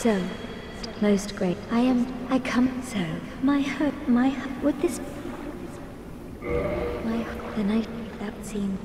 So, most great. I am. I come. So, my hope. My. Would this. My. Then I. That seemed.